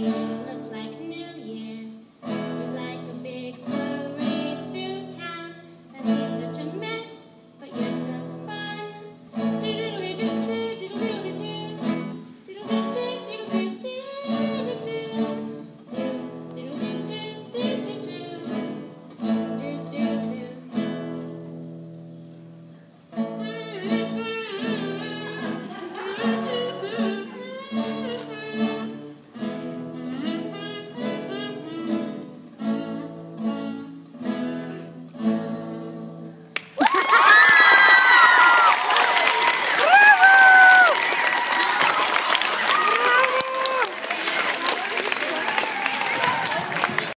night.